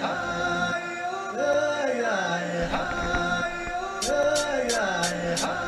hi, oh, oh,